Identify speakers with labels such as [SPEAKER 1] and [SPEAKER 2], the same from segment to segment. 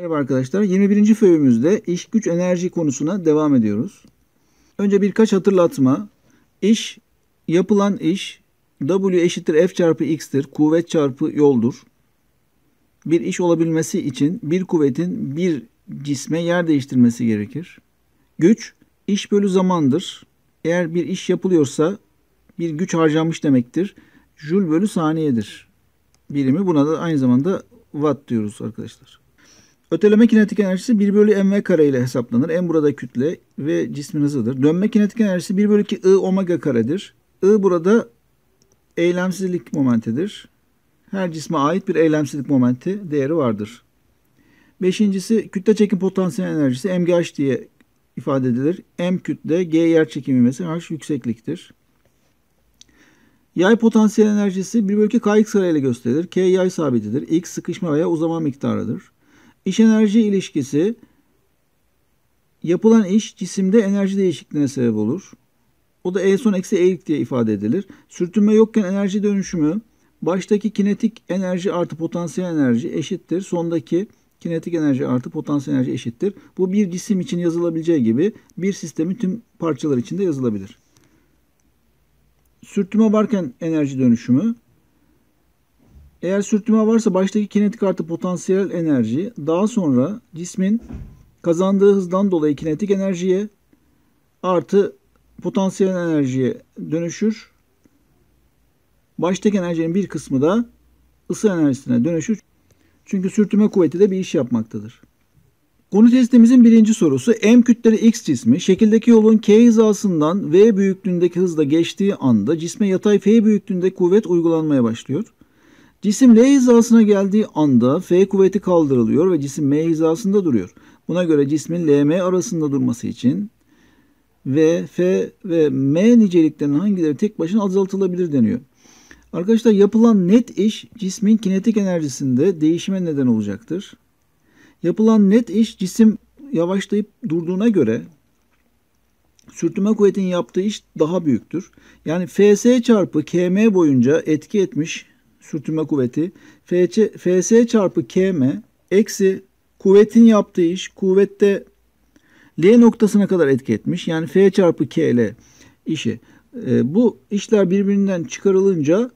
[SPEAKER 1] Merhaba arkadaşlar. 21. föyümüzde iş güç enerji konusuna devam ediyoruz. Önce birkaç hatırlatma. İş, yapılan iş W eşittir F çarpı X'tir. Kuvvet çarpı yoldur. Bir iş olabilmesi için bir kuvvetin bir cisme yer değiştirmesi gerekir. Güç, iş bölü zamandır. Eğer bir iş yapılıyorsa bir güç harcanmış demektir. Joule bölü saniyedir. Birimi buna da aynı zamanda watt diyoruz arkadaşlar. Öteleme kinetik enerjisi 1 bölü mv kare ile hesaplanır. M burada kütle ve cismin hızıdır. Dönme kinetik enerjisi 1 bölü 2 I omega karedir. I burada eylemsizlik momentidir. Her cisme ait bir eylemsizlik momenti değeri vardır. Beşincisi kütle çekim potansiyel enerjisi mgh diye ifade edilir. M kütle, G yer çekimi ivmesi, H yüksekliktir. Yay potansiyel enerjisi 1 bölü 2 kx kare ile gösterilir. K yay sabitidir. X sıkışma veya uzama miktarıdır. İş enerji ilişkisi yapılan iş cisimde enerji değişikliğine sebep olur. O da E son eksi eğik diye ifade edilir. Sürtünme yokken enerji dönüşümü baştaki kinetik enerji artı potansiyel enerji eşittir. Sondaki kinetik enerji artı potansiyel enerji eşittir. Bu bir cisim için yazılabileceği gibi bir sistemin tüm parçalar için de yazılabilir. Sürtünme varken enerji dönüşümü eğer sürtünme varsa baştaki kinetik artı potansiyel enerji daha sonra cismin kazandığı hızdan dolayı kinetik enerjiye artı potansiyel enerjiye dönüşür. Baştaki enerjinin bir kısmı da ısı enerjisine dönüşür. Çünkü sürtünme kuvveti de bir iş yapmaktadır. Konu testimizin birinci sorusu M kütleli X cismi şekildeki yolun K hizasından V büyüklüğündeki hızla geçtiği anda cisme yatay F büyüklüğünde kuvvet uygulanmaya başlıyor. Cisim L hizasına geldiği anda F kuvveti kaldırılıyor ve cisim M hizasında duruyor. Buna göre cismin LM arasında durması için V, F ve M niceliklerinin hangileri tek başına azaltılabilir deniyor. Arkadaşlar yapılan net iş cismin kinetik enerjisinde değişime neden olacaktır. Yapılan net iş cisim yavaşlayıp durduğuna göre sürtünme kuvvetinin yaptığı iş daha büyüktür. Yani Fs çarpı km boyunca etki etmiş sürtünme kuvveti FC, Fs çarpı km eksi kuvvetin yaptığı iş kuvvette L noktasına kadar etki etmiş. Yani F çarpı KL işi. E, bu işler birbirinden çıkarılınca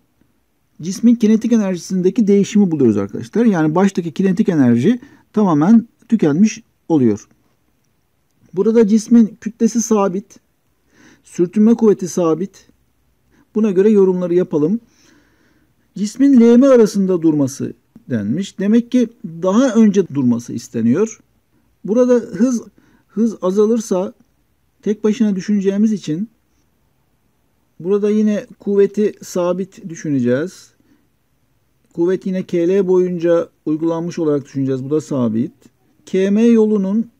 [SPEAKER 1] cismin kinetik enerjisindeki değişimi buluyoruz arkadaşlar. Yani baştaki kinetik enerji tamamen tükenmiş oluyor. Burada cismin kütlesi sabit, sürtünme kuvveti sabit. Buna göre yorumları yapalım. Cismin LM arasında durması denmiş. Demek ki daha önce durması isteniyor. Burada hız hız azalırsa tek başına düşüneceğimiz için burada yine kuvveti sabit düşüneceğiz. Kuvvet yine KL boyunca uygulanmış olarak düşüneceğiz. Bu da sabit. KM yolunun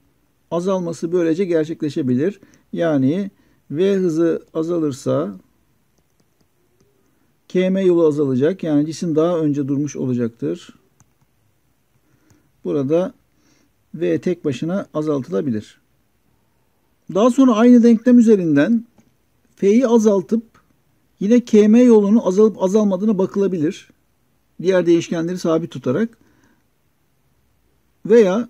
[SPEAKER 1] azalması böylece gerçekleşebilir. Yani V hızı azalırsa KM yolu azalacak. Yani cisim daha önce durmuş olacaktır. Burada V tek başına azaltılabilir. Daha sonra aynı denklem üzerinden F'yi azaltıp yine KM yolunun azalıp azalmadığına bakılabilir. Diğer değişkenleri sabit tutarak. Veya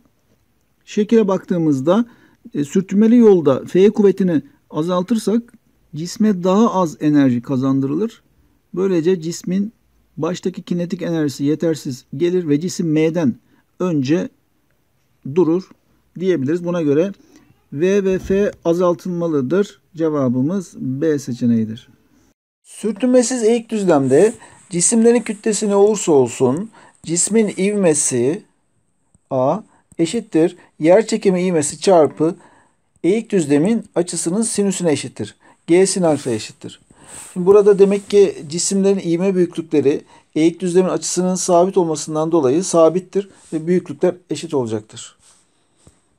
[SPEAKER 1] şekile baktığımızda e, sürtünmeli yolda F kuvvetini azaltırsak cisme daha az enerji kazandırılır. Böylece cismin baştaki kinetik enerjisi yetersiz gelir ve cisim M'den önce durur diyebiliriz. Buna göre V ve F azaltılmalıdır. Cevabımız B seçeneğidir. Sürtünmesiz eğik düzlemde cisimlerin kütlesi ne olursa olsun cismin ivmesi A eşittir yer çekimi ivmesi çarpı eğik düzlemin açısının sinüsüne eşittir. G sin alfa eşittir. Burada demek ki cisimlerin ivme büyüklükleri eğik düzlemin açısının sabit olmasından dolayı sabittir ve büyüklükler eşit olacaktır.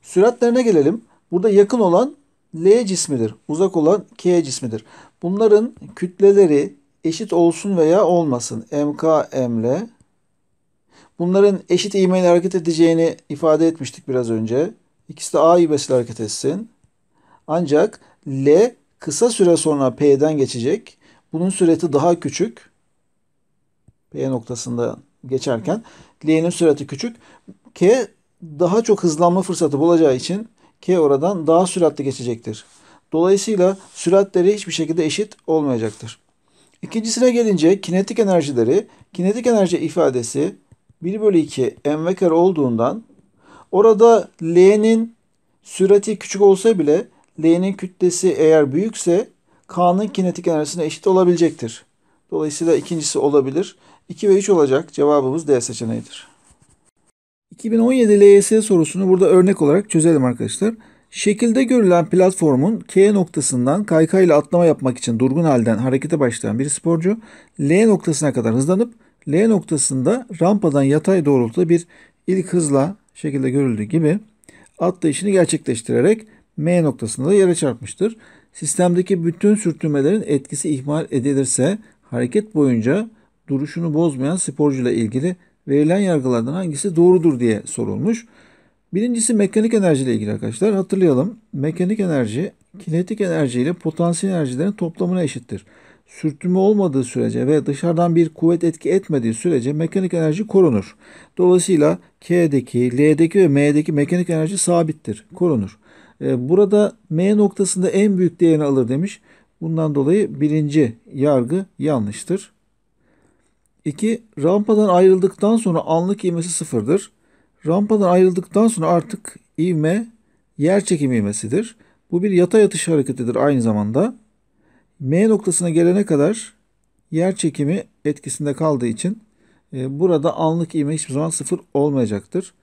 [SPEAKER 1] Süratlerine gelelim. Burada yakın olan L cismidir. Uzak olan K cismidir. Bunların kütleleri eşit olsun veya olmasın. MK, ML. Bunların eşit ivmeyle hareket edeceğini ifade etmiştik biraz önce. İkisi de A ivmesiyle hareket etsin. Ancak L kısa süre sonra P'den geçecek. Bunun süreti daha küçük. P noktasında geçerken L'nin süreti küçük. K daha çok hızlanma fırsatı bulacağı için K oradan daha süratli geçecektir. Dolayısıyla süratleri hiçbir şekilde eşit olmayacaktır. İkincisine gelince kinetik enerjileri, kinetik enerji ifadesi 1 bölü 2 mv kare olduğundan orada L'nin sürati küçük olsa bile L'nin kütlesi eğer büyükse K'nın kinetik enerjisine eşit olabilecektir. Dolayısıyla ikincisi olabilir. 2 ve 3 olacak. Cevabımız D seçeneğidir. 2017 LYS sorusunu burada örnek olarak çözelim arkadaşlar. Şekilde görülen platformun K noktasından kaykayla atlama yapmak için durgun halden harekete başlayan bir sporcu L noktasına kadar hızlanıp L noktasında rampadan yatay doğrultuda bir ilk hızla şekilde görüldüğü gibi atlayışını gerçekleştirerek M noktasında da yere çarpmıştır. Sistemdeki bütün sürtünmelerin etkisi ihmal edilirse hareket boyunca duruşunu bozmayan sporcuyla ilgili verilen yargılardan hangisi doğrudur diye sorulmuş. Birincisi mekanik enerji ile ilgili arkadaşlar. Hatırlayalım. Mekanik enerji kinetik enerji ile potansiyel enerjilerin toplamına eşittir. Sürtünme olmadığı sürece ve dışarıdan bir kuvvet etki etmediği sürece mekanik enerji korunur. Dolayısıyla K'deki, L'deki ve M'deki mekanik enerji sabittir, korunur. Ee, burada M noktasında en büyük değerini alır demiş. Bundan dolayı birinci yargı yanlıştır. 2. Rampadan ayrıldıktan sonra anlık ivmesi sıfırdır. Rampadan ayrıldıktan sonra artık ivme yer çekim ivmesidir. Bu bir yatay atış hareketidir aynı zamanda. M noktasına gelene kadar yer çekimi etkisinde kaldığı için e, burada anlık ivme hiçbir zaman sıfır olmayacaktır.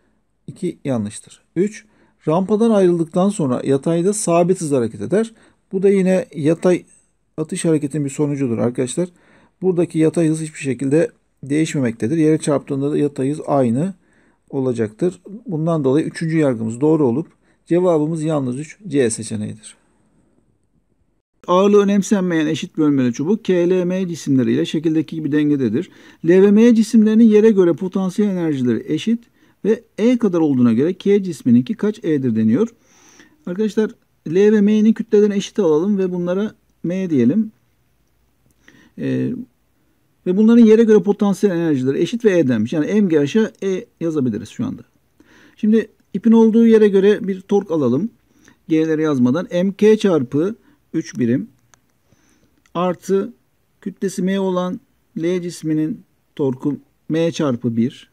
[SPEAKER 1] 2 yanlıştır. 3. Rampadan ayrıldıktan sonra yatayda sabit hız hareket eder. Bu da yine yatay atış hareketinin bir sonucudur arkadaşlar. Buradaki yatay hız hiçbir şekilde değişmemektedir. Yere çarptığında da yatay hız aynı olacaktır. Bundan dolayı üçüncü yargımız doğru olup cevabımız yalnız 3 C seçeneğidir. Ağırlığı önemsenmeyen eşit bölmeli çubuk KLM cisimleriyle şekildeki gibi dengededir. L ve M cisimlerinin yere göre potansiyel enerjileri eşit ve E kadar olduğuna göre K cismininki kaç E'dir deniyor. Arkadaşlar L ve M'nin kütlelerini eşit alalım ve bunlara M diyelim. Ee, ve bunların yere göre potansiyel enerjileri eşit ve E denmiş. Yani MGH'a E yazabiliriz şu anda. Şimdi ipin olduğu yere göre bir tork alalım. G'leri yazmadan. MK çarpı 3 birim artı kütlesi M olan L cisminin torku M çarpı 1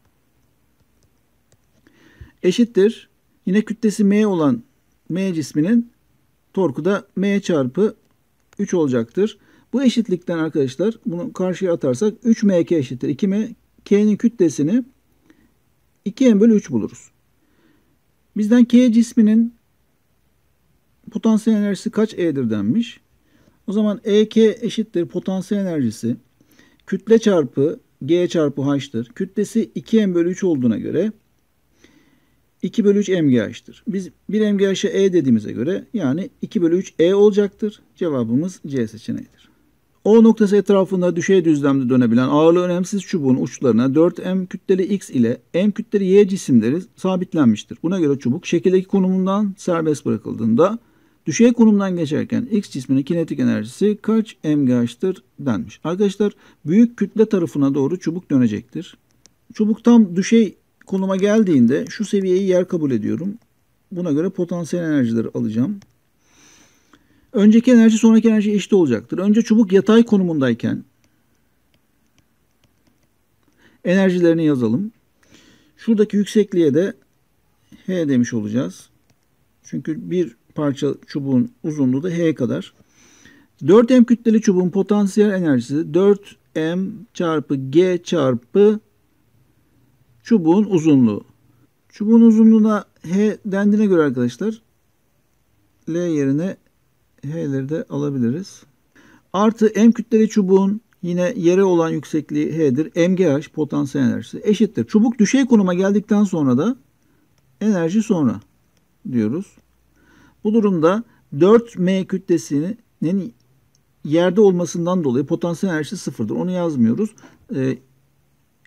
[SPEAKER 1] eşittir. Yine kütlesi M olan M cisminin torku da M çarpı 3 olacaktır. Bu eşitlikten arkadaşlar bunu karşıya atarsak 3mk eşittir 2m. K'nin kütlesini 2m bölü 3 buluruz. Bizden K cisminin potansiyel enerjisi kaç E'dir denmiş. O zaman EK eşittir potansiyel enerjisi kütle çarpı G çarpı H'tır. Kütlesi 2m bölü 3 olduğuna göre 2 bölü 3 MGH'tır. Biz 1 MGH'a E dediğimize göre yani 2 bölü 3 E olacaktır. Cevabımız C seçeneğidir. O noktası etrafında düşey düzlemde dönebilen ağırlığı önemsiz çubuğun uçlarına 4m kütleli x ile m kütleli y cisimleri sabitlenmiştir. Buna göre çubuk şekildeki konumundan serbest bırakıldığında düşey konumdan geçerken x cisminin kinetik enerjisi kaç mgh'tır denmiş. Arkadaşlar büyük kütle tarafına doğru çubuk dönecektir. Çubuk tam düşey konuma geldiğinde şu seviyeyi yer kabul ediyorum. Buna göre potansiyel enerjileri alacağım. Önceki enerji sonraki enerji eşit olacaktır. Önce çubuk yatay konumundayken enerjilerini yazalım. Şuradaki yüksekliğe de H demiş olacağız. Çünkü bir parça çubuğun uzunluğu da H kadar. 4M kütleli çubuğun potansiyel enerjisi 4M çarpı G çarpı çubuğun uzunluğu. Çubuğun uzunluğuna H dendiğine göre arkadaşlar L yerine H'leri de alabiliriz. Artı M kütleli çubuğun yine yere olan yüksekliği H'dir. MGH potansiyel enerjisi eşittir. Çubuk düşey konuma geldikten sonra da enerji sonra diyoruz. Bu durumda 4M kütlesinin yerde olmasından dolayı potansiyel enerjisi sıfırdır. Onu yazmıyoruz. Ee,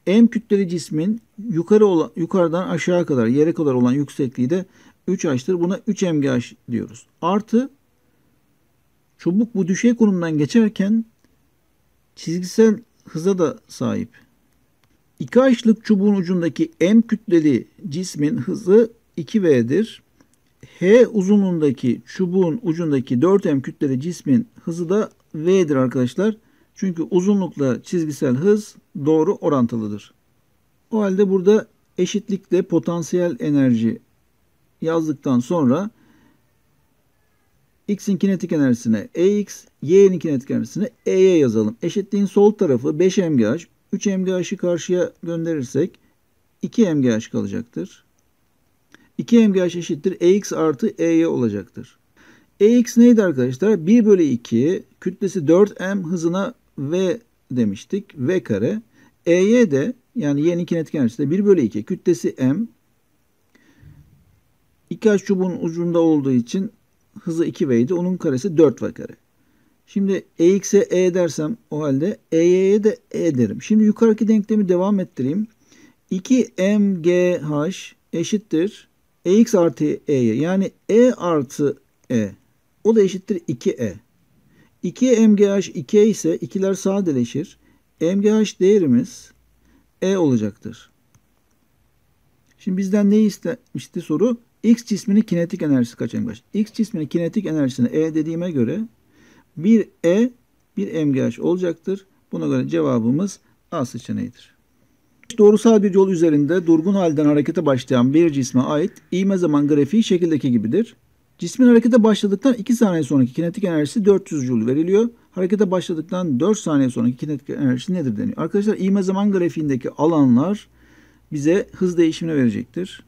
[SPEAKER 1] M kütleli cismin yukarı olan, yukarıdan aşağı kadar yere kadar olan yüksekliği de 3H'tır. Buna 3 MGH diyoruz. Artı Çubuk bu düşey konumdan geçerken çizgisel hıza da sahip. 2 H'lık çubuğun ucundaki M kütleli cismin hızı 2V'dir. H uzunluğundaki çubuğun ucundaki 4M kütleli cismin hızı da V'dir arkadaşlar. Çünkü uzunlukla çizgisel hız doğru orantılıdır. O halde burada eşitlikle potansiyel enerji yazdıktan sonra x'in kinetik enerjisine ex, y'nin kinetik enerjisine e'ye yazalım. Eşitliğin sol tarafı 5 mgh, 3 mgh'ı karşıya gönderirsek 2 mgh kalacaktır. 2 mgh eşittir ex artı ey olacaktır. ex neydi arkadaşlar? 1 bölü 2 kütlesi 4m hızına v demiştik. v kare. ey de yani y'nin kinetik enerjisi de 1 bölü 2 kütlesi m. 2h çubuğun ucunda olduğu için hızı 2v idi. Onun karesi 4v kare. Şimdi ex'e e dersem o halde e'ye de e derim. Şimdi yukarıki denklemi devam ettireyim. 2mgh eşittir ex artı e'ye yani e artı e. O da eşittir 2e. 2 mgh 2e ise ikiler sadeleşir. mgh değerimiz e olacaktır. Şimdi bizden ne istemişti soru? X cisminin kinetik enerjisi kaç mgh? X cisminin kinetik enerjisini E dediğime göre bir E bir mgh olacaktır. Buna göre cevabımız A seçeneğidir. Doğrusal bir yol üzerinde durgun halden harekete başlayan bir cisme ait ivme zaman grafiği şekildeki gibidir. Cismin harekete başladıktan 2 saniye sonraki kinetik enerjisi 400 Joule veriliyor. Harekete başladıktan 4 saniye sonraki kinetik enerjisi nedir deniyor. Arkadaşlar ivme zaman grafiğindeki alanlar bize hız değişimini verecektir.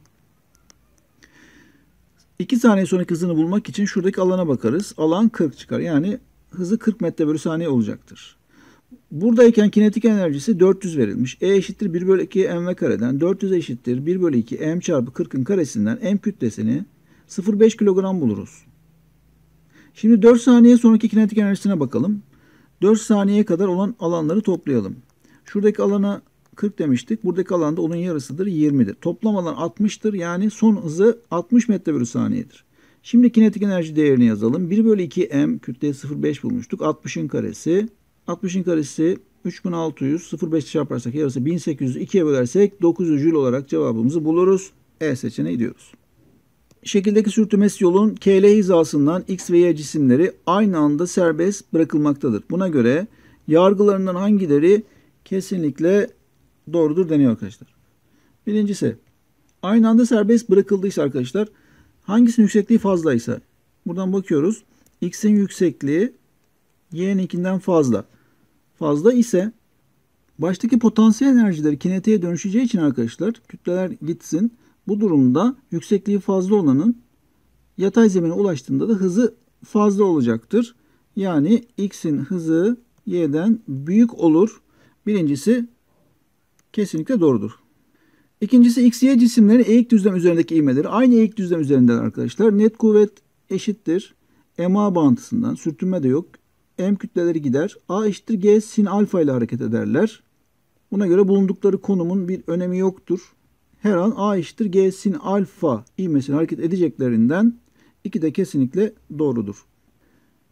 [SPEAKER 1] 2 saniye sonraki hızını bulmak için şuradaki alana bakarız. Alan 40 çıkar. Yani hızı 40 metre bölü saniye olacaktır. Buradayken kinetik enerjisi 400 verilmiş. E eşittir 1 bölü 2 mv kareden 400 eşittir 1 bölü 2 m çarpı 40'ın karesinden m kütlesini 0,5 kilogram buluruz. Şimdi 4 saniye sonraki kinetik enerjisine bakalım. 4 saniyeye kadar olan alanları toplayalım. Şuradaki alana 40 demiştik. Buradaki alanda onun yarısıdır 20'dir. Toplam alan 60'tır. Yani son hızı 60 metre bölü saniyedir. Şimdi kinetik enerji değerini yazalım. 1 bölü 2 m kütleye 0,5 bulmuştuk. 60'ın karesi. 60'ın karesi 3600. 0,5 çarparsak yarısı 1800. 2'ye bölersek 900 jül olarak cevabımızı buluruz. E seçeneği diyoruz. Şekildeki sürtünmesi yolun KL hizasından X ve Y cisimleri aynı anda serbest bırakılmaktadır. Buna göre yargılarından hangileri kesinlikle doğrudur deniyor arkadaşlar. Birincisi aynı anda serbest bırakıldıysa arkadaşlar hangisinin yüksekliği fazlaysa buradan bakıyoruz. X'in yüksekliği Y'ninkinden fazla. Fazla ise baştaki potansiyel enerjileri kinetiğe dönüşeceği için arkadaşlar kütleler gitsin. Bu durumda yüksekliği fazla olanın yatay zemine ulaştığında da hızı fazla olacaktır. Yani x'in hızı y'den büyük olur. Birincisi kesinlikle doğrudur. İkincisi x, y cisimleri eğik düzlem üzerindeki ivmeleri aynı eğik düzlem üzerindeler arkadaşlar. Net kuvvet eşittir. MA bağıntısından sürtünme de yok. M kütleleri gider. A eşittir G sin alfa ile hareket ederler. Buna göre bulundukları konumun bir önemi yoktur. Her an A eşittir G sin alfa ivmesine hareket edeceklerinden iki de kesinlikle doğrudur.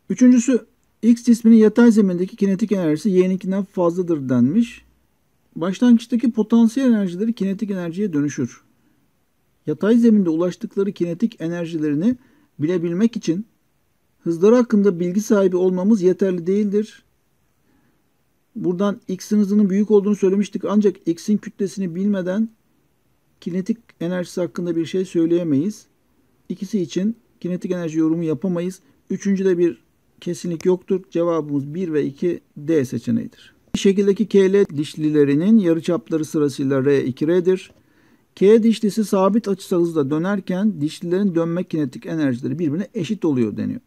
[SPEAKER 1] Üçüncüsü X cisminin yatay zemindeki kinetik enerjisi Y'ninkinden fazladır denmiş. Başlangıçtaki potansiyel enerjileri kinetik enerjiye dönüşür. Yatay zeminde ulaştıkları kinetik enerjilerini bilebilmek için hızları hakkında bilgi sahibi olmamız yeterli değildir. Buradan x'in hızının büyük olduğunu söylemiştik ancak x'in kütlesini bilmeden kinetik enerjisi hakkında bir şey söyleyemeyiz. İkisi için kinetik enerji yorumu yapamayız. Üçüncüde bir kesinlik yoktur. Cevabımız 1 ve 2 D seçeneğidir. Şekildeki KL dişlilerinin yarıçapları sırasıyla R2R'dir. K dişlisi sabit açısal hızla dönerken dişlilerin dönme kinetik enerjileri birbirine eşit oluyor deniyor.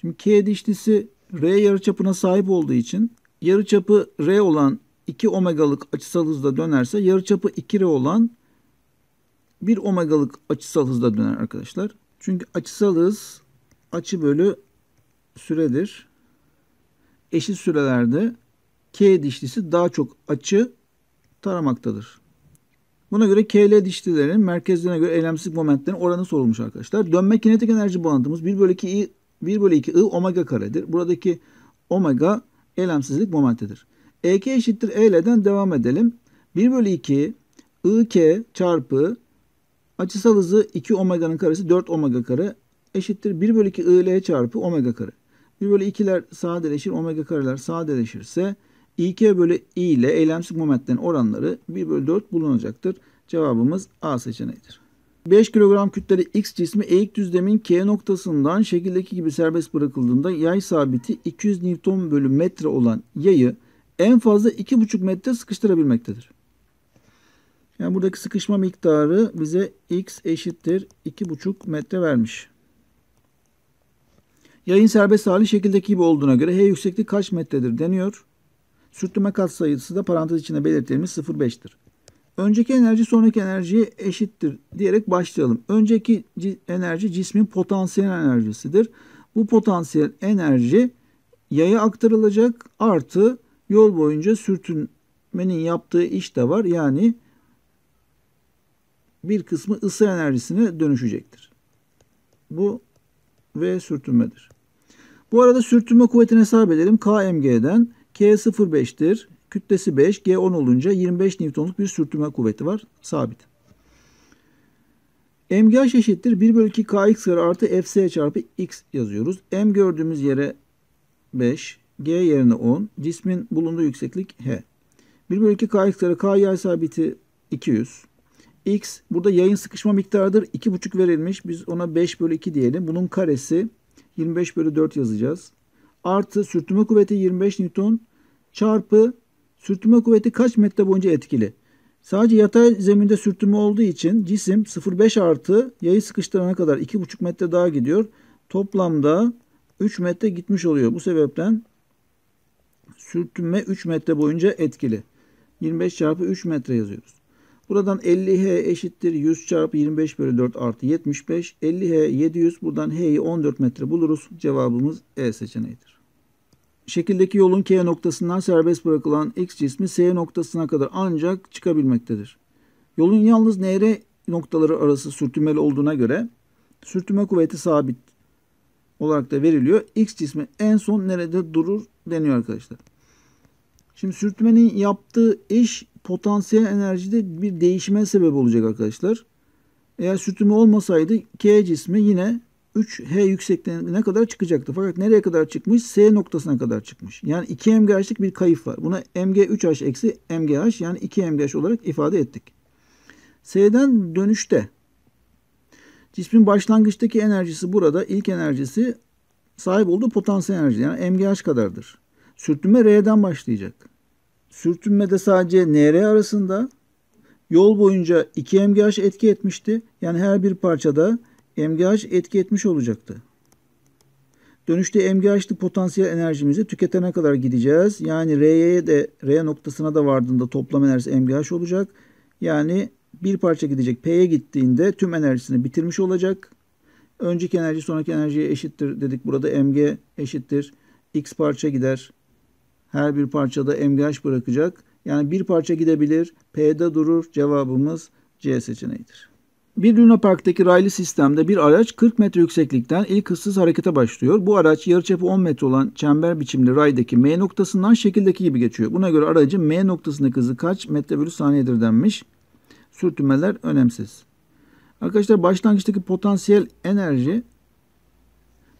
[SPEAKER 1] Şimdi K dişlisi R yarıçapına sahip olduğu için yarıçapı R olan 2 omegalık açısal hızla dönerse yarıçapı 2R olan 1 omegalık açısal hızla döner arkadaşlar. Çünkü açısal hız açı bölü süredir. Eşit sürelerde K dişlisi daha çok açı taramaktadır. Buna göre KL dişlilerin merkezlerine göre eylemsizlik momentlerin oranı sorulmuş arkadaşlar. Dönme kinetik enerji bağıntımız 1 bölü 2 I, 1 bölü 2 I omega karedir. Buradaki omega eylemsizlik momentidir. EK eşittir EL'den devam edelim. 1 bölü 2 IK çarpı açısal hızı 2 omega'nın karesi 4 omega kare eşittir 1 bölü 2 IL çarpı omega kare. 1 bölü 2'ler sadeleşir, omega kareler sadeleşirse İK bölü I ile eylemsizlik momentlerin oranları 1 bölü 4 bulunacaktır. Cevabımız A seçeneğidir. 5 kilogram kütleli X cismi eğik düzlemin K noktasından şekildeki gibi serbest bırakıldığında yay sabiti 200 Newton bölü metre olan yayı en fazla 2,5 metre sıkıştırabilmektedir. Yani buradaki sıkışma miktarı bize X eşittir 2,5 metre vermiş. Yayın serbest hali şekildeki gibi olduğuna göre H yüksekliği kaç metredir deniyor. Sürtünme katsayısı da parantez içinde belirtilmiş 0,5'tir. Önceki enerji sonraki enerjiye eşittir diyerek başlayalım. Önceki enerji cismin potansiyel enerjisidir. Bu potansiyel enerji yaya aktarılacak artı yol boyunca sürtünmenin yaptığı iş de var. Yani bir kısmı ısı enerjisine dönüşecektir. Bu V sürtünmedir. Bu arada sürtünme kuvvetini hesap edelim. KMG'den K 0,5'tir. Kütlesi 5, G 10 olunca 25 Newton'luk bir sürtünme kuvveti var. Sabit. MGH eşittir 1 bölü 2 KX kare artı FC çarpı X yazıyoruz. M gördüğümüz yere 5, G yerine 10. Cismin bulunduğu yükseklik H. 1 bölü 2 KX kare K yay sabiti 200. X burada yayın sıkışma miktarıdır. 2,5 verilmiş. Biz ona 5 bölü 2 diyelim. Bunun karesi 25 bölü 4 yazacağız. Artı sürtünme kuvveti 25 Newton çarpı sürtünme kuvveti kaç metre boyunca etkili? Sadece yatay zeminde sürtünme olduğu için cisim 0,5 artı yayı sıkıştırana kadar 2,5 metre daha gidiyor. Toplamda 3 metre gitmiş oluyor. Bu sebepten sürtünme 3 metre boyunca etkili. 25 çarpı 3 metre yazıyoruz. Buradan 50H eşittir 100 çarpı 25 bölü 4 artı 75. 50H 700. Buradan H'yi 14 metre buluruz. Cevabımız E seçeneğidir. Şekildeki yolun K noktasından serbest bırakılan X cismi S noktasına kadar ancak çıkabilmektedir. Yolun yalnız NR noktaları arası sürtünmeli olduğuna göre sürtünme kuvveti sabit olarak da veriliyor. X cismi en son nerede durur deniyor arkadaşlar. Şimdi sürtünmenin yaptığı iş potansiyel enerjide bir değişime sebep olacak arkadaşlar. Eğer sürtünme olmasaydı K cismi yine 3H yüksekliğine kadar çıkacaktı. Fakat nereye kadar çıkmış? S noktasına kadar çıkmış. Yani 2 MGH'lık bir kayıp var. Buna MG3H eksi MGH yani 2 MGH olarak ifade ettik. S'den dönüşte cismin başlangıçtaki enerjisi burada ilk enerjisi sahip olduğu potansiyel enerji yani MGH kadardır. Sürtünme R'den başlayacak. Sürtünmede sadece NR arasında yol boyunca 2 MGH etki etmişti. Yani her bir parçada MGH etki etmiş olacaktı. Dönüşte MGH'lı potansiyel enerjimizi tüketene kadar gideceğiz. Yani R'ye de R noktasına da vardığında toplam enerjisi MGH olacak. Yani bir parça gidecek P'ye gittiğinde tüm enerjisini bitirmiş olacak. Önceki enerji sonraki enerjiye eşittir dedik. Burada MG eşittir. X parça gider. Her bir parçada MGH bırakacak. Yani bir parça gidebilir. P'de durur. Cevabımız C seçeneğidir. Bir Luna Park'taki raylı sistemde bir araç 40 metre yükseklikten ilk hızsız harekete başlıyor. Bu araç yarıçapı 10 metre olan çember biçimli raydaki M noktasından şekildeki gibi geçiyor. Buna göre aracın M noktasındaki hızı kaç metre bölü saniyedir denmiş. Sürtünmeler önemsiz. Arkadaşlar başlangıçtaki potansiyel enerji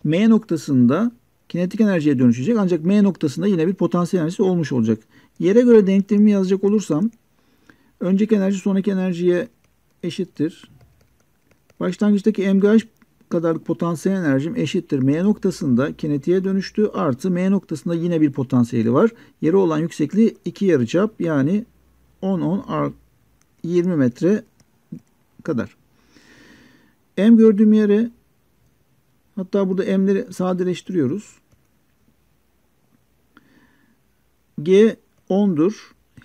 [SPEAKER 1] M noktasında kinetik enerjiye dönüşecek. Ancak M noktasında yine bir potansiyel enerjisi olmuş olacak. Yere göre denklemimi yazacak olursam önceki enerji sonraki enerjiye eşittir. Başlangıçtaki MGH kadarlık potansiyel enerjim eşittir. M noktasında kinetiğe dönüştü. Artı M noktasında yine bir potansiyeli var. Yere olan yüksekliği 2 yarıçap yani 10-10 20 metre kadar. M gördüğüm yere hatta burada M'leri sadeleştiriyoruz. G 10'dur.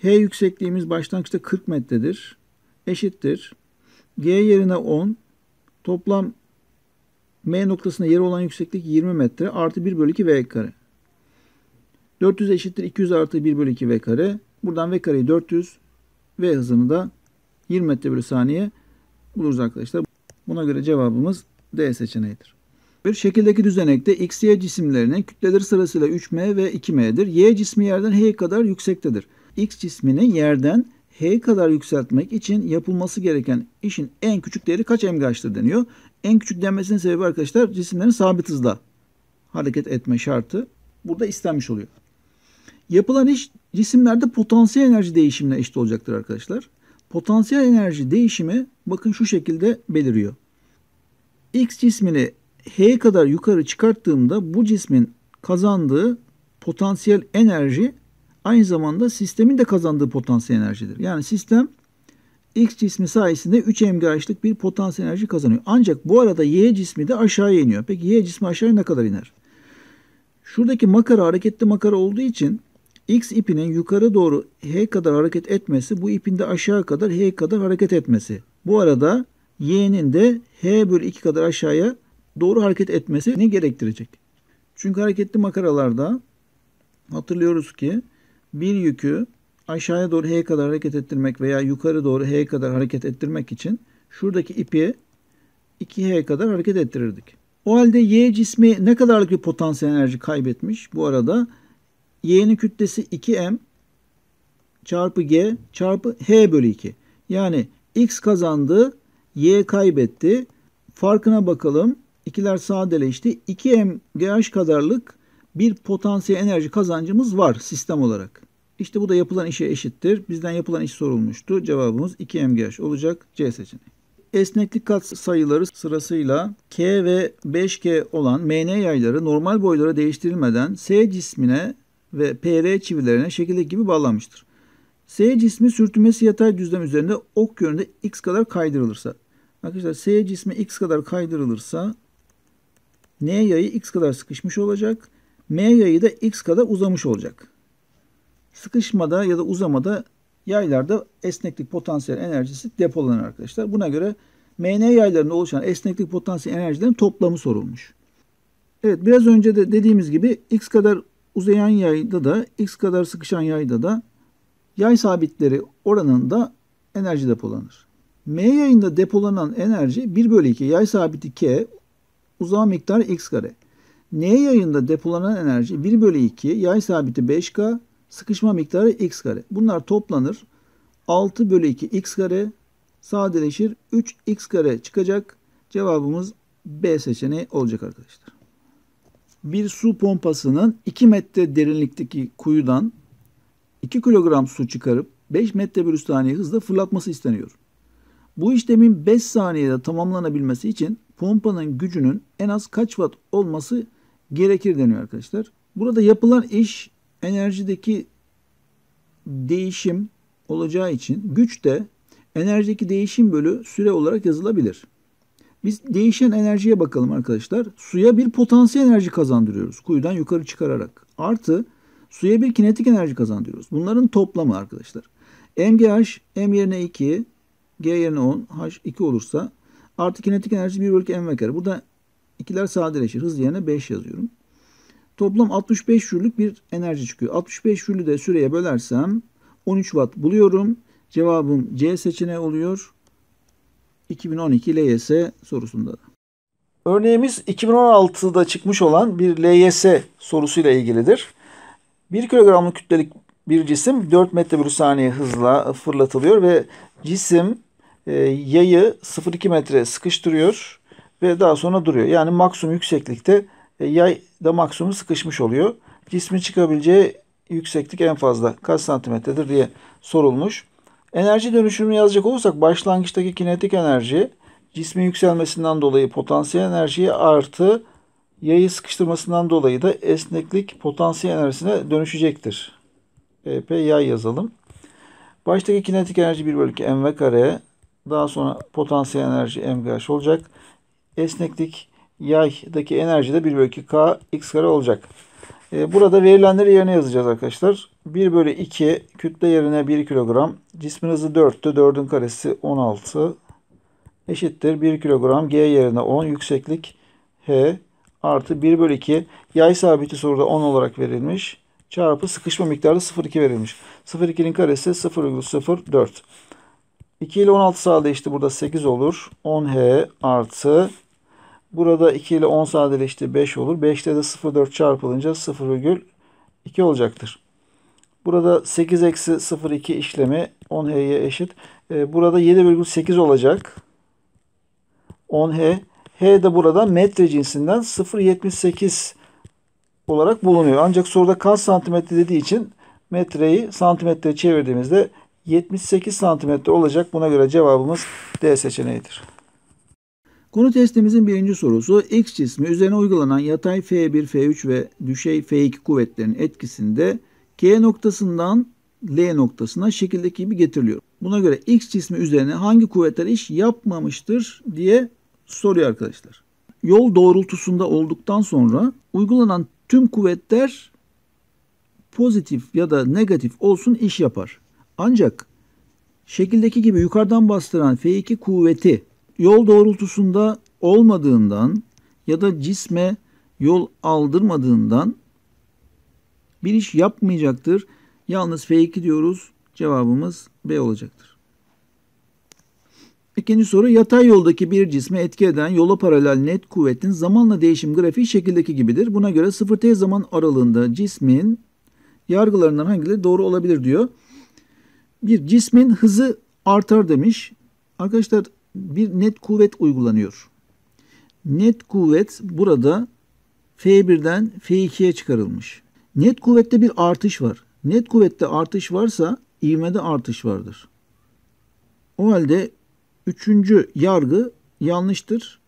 [SPEAKER 1] H yüksekliğimiz başlangıçta 40 metredir. Eşittir. G yerine 10. Toplam M noktasında yer olan yükseklik 20 metre artı 1 bölü 2 V kare. 400 eşittir 200 artı 1 bölü 2 V kare. Buradan V kareyi 400. V hızını da 20 metre bölü saniye buluruz arkadaşlar. Buna göre cevabımız D seçeneğidir. Bir şekildeki düzenekte X, Y cisimlerinin kütleleri sırasıyla 3M ve 2M'dir. Y cismi yerden H kadar yüksektedir. X cismini yerden H kadar yükseltmek için yapılması gereken işin en küçük değeri kaç MGH'tır deniyor. En küçük denmesinin sebebi arkadaşlar cisimlerin sabit hızla hareket etme şartı burada istenmiş oluyor. Yapılan iş cisimlerde potansiyel enerji değişimine eşit olacaktır arkadaşlar. Potansiyel enerji değişimi bakın şu şekilde beliriyor. X cismini H kadar yukarı çıkarttığımda bu cismin kazandığı potansiyel enerji aynı zamanda sistemin de kazandığı potansiyel enerjidir. Yani sistem X cismi sayesinde 3 MGH'lık bir potansiyel enerji kazanıyor. Ancak bu arada Y cismi de aşağıya iniyor. Peki Y cismi aşağıya ne kadar iner? Şuradaki makara hareketli makara olduğu için X ipinin yukarı doğru H kadar hareket etmesi, bu ipin de aşağı kadar H kadar hareket etmesi. Bu arada Y'nin de H bölü 2 kadar aşağıya doğru hareket etmesini gerektirecek. Çünkü hareketli makaralarda hatırlıyoruz ki bir yükü aşağıya doğru H kadar hareket ettirmek veya yukarı doğru H kadar hareket ettirmek için şuradaki ipi 2H kadar hareket ettirirdik. O halde Y cismi ne kadarlık bir potansiyel enerji kaybetmiş? Bu arada Y'nin kütlesi 2M çarpı G çarpı H bölü 2. Yani X kazandı, Y kaybetti. Farkına bakalım. İkiler sadeleşti. 2M GH kadarlık bir potansiyel enerji kazancımız var sistem olarak. İşte bu da yapılan işe eşittir. Bizden yapılan iş sorulmuştu. Cevabımız 2 MGH olacak. C seçeneği. Esneklik kat sayıları sırasıyla K ve 5K olan MN yayları normal boylara değiştirilmeden S cismine ve PR çivilerine şekildeki gibi bağlanmıştır. S cismi sürtünmesi yatay düzlem üzerinde ok yönünde x kadar kaydırılırsa. Arkadaşlar S cismi x kadar kaydırılırsa N yayı x kadar sıkışmış olacak. M yayı da x kadar uzamış olacak. Sıkışmada ya da uzamada yaylarda esneklik potansiyel enerjisi depolanır arkadaşlar. Buna göre MN yaylarında oluşan esneklik potansiyel enerjilerin toplamı sorulmuş. Evet biraz önce de dediğimiz gibi x kadar uzayan yayda da x kadar sıkışan yayda da yay sabitleri oranında enerji depolanır. M yayında depolanan enerji 1 bölü 2 yay sabiti k uzama miktarı x kare. N yayında depolanan enerji 1 bölü 2 yay sabiti 5k sıkışma miktarı x kare. Bunlar toplanır. 6 bölü 2 x kare sadeleşir. 3 x kare çıkacak. Cevabımız B seçeneği olacak arkadaşlar. Bir su pompasının 2 metre derinlikteki kuyudan 2 kilogram su çıkarıp 5 metre bölü saniye hızla fırlatması isteniyor. Bu işlemin 5 saniyede tamamlanabilmesi için pompanın gücünün en az kaç watt olması gerekir deniyor arkadaşlar. Burada yapılan iş enerjideki değişim olacağı için güç de enerjideki değişim bölü süre olarak yazılabilir. Biz değişen enerjiye bakalım arkadaşlar. Suya bir potansiyel enerji kazandırıyoruz. Kuyudan yukarı çıkararak. Artı suya bir kinetik enerji kazandırıyoruz. Bunların toplamı arkadaşlar. MGH M yerine 2, G yerine 10, H 2 olursa artı kinetik enerji 1 bölü 2 M kare. Burada ikiler sadeleşir. Hız yerine 5 yazıyorum. Toplam 65 jüllük bir enerji çıkıyor. 65 jüllü de süreye bölersem 13 watt buluyorum. Cevabım C seçeneği oluyor. 2012 LYS sorusunda. Örneğimiz 2016'da çıkmış olan bir LYS sorusuyla ilgilidir. 1 kilogramlık kütlelik bir cisim 4 metre bölü saniye hızla fırlatılıyor ve cisim e, yayı 0,2 metre sıkıştırıyor ve daha sonra duruyor. Yani maksimum yükseklikte e, yay da maksimum sıkışmış oluyor. Cismin çıkabileceği yükseklik en fazla kaç santimetredir diye sorulmuş. Enerji dönüşümünü yazacak olursak başlangıçtaki kinetik enerji cismin yükselmesinden dolayı potansiyel enerjiye artı yayı sıkıştırmasından dolayı da esneklik potansiyel enerjisine dönüşecektir. EP yay yazalım. Baştaki kinetik enerji 1 bölü 2 mv kare. Daha sonra potansiyel enerji mgh olacak. Esneklik yaydaki enerji de 1 bölü 2 k x kare olacak. Ee, burada verilenleri yerine yazacağız arkadaşlar. 1 bölü 2 kütle yerine 1 kilogram. Cismin hızı 4'tü. 4'ün karesi 16 eşittir. 1 kilogram G yerine 10 yükseklik H artı 1 bölü 2 yay sabiti soruda 10 olarak verilmiş. Çarpı sıkışma miktarı 0,2 verilmiş. 0,2'nin karesi 0,04. 2 ile 16 sadeleşti. Burada 8 olur. 10H artı Burada 2 ile 10 sadeleşti 5 olur. 5'te de 0,4 çarpılınca 0,2 olacaktır. Burada 8 eksi 0,2 işlemi 10H'ye eşit. Ee, burada 7,8 olacak. 10H. H de burada metre cinsinden 0,78 olarak bulunuyor. Ancak soruda kaç santimetre dediği için metreyi santimetreye çevirdiğimizde 78 santimetre olacak. Buna göre cevabımız D seçeneğidir. Konu testimizin birinci sorusu X cismi üzerine uygulanan yatay F1, F3 ve düşey F2 kuvvetlerin etkisinde K noktasından L noktasına şekildeki gibi getiriliyor. Buna göre X cismi üzerine hangi kuvvetler iş yapmamıştır diye soruyor arkadaşlar. Yol doğrultusunda olduktan sonra uygulanan tüm kuvvetler pozitif ya da negatif olsun iş yapar. Ancak şekildeki gibi yukarıdan bastıran F2 kuvveti yol doğrultusunda olmadığından ya da cisme yol aldırmadığından bir iş yapmayacaktır. Yalnız F2 diyoruz. Cevabımız B olacaktır. İkinci soru yatay yoldaki bir cisme etki eden yola paralel net kuvvetin zamanla değişim grafiği şekildeki gibidir. Buna göre 0t zaman aralığında cismin yargılarından hangileri doğru olabilir diyor. Bir cismin hızı artar demiş. Arkadaşlar bir net kuvvet uygulanıyor. Net kuvvet burada F1'den F2'ye çıkarılmış. Net kuvvette bir artış var. Net kuvvette artış varsa ivmede artış vardır. O halde üçüncü yargı yanlıştır.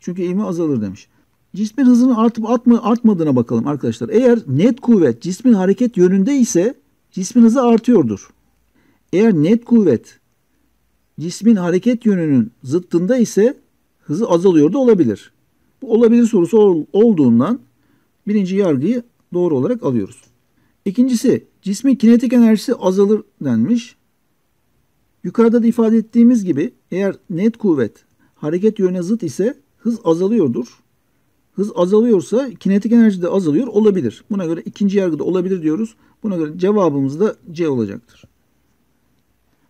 [SPEAKER 1] Çünkü ivme azalır demiş. Cismin hızının artıp artma, artmadığına bakalım arkadaşlar. Eğer net kuvvet cismin hareket yönünde ise cismin hızı artıyordur. Eğer net kuvvet cismin hareket yönünün zıttında ise hızı azalıyor da olabilir. Bu olabilir sorusu ol, olduğundan birinci yargıyı doğru olarak alıyoruz. İkincisi cismin kinetik enerjisi azalır denmiş. Yukarıda da ifade ettiğimiz gibi eğer net kuvvet hareket yönüne zıt ise hız azalıyordur. Hız azalıyorsa kinetik enerji de azalıyor olabilir. Buna göre ikinci yargıda olabilir diyoruz. Buna göre cevabımız da C olacaktır.